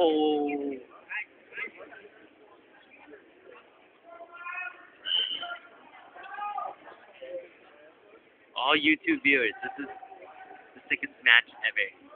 Oh. All YouTube viewers, this is the sickest match ever.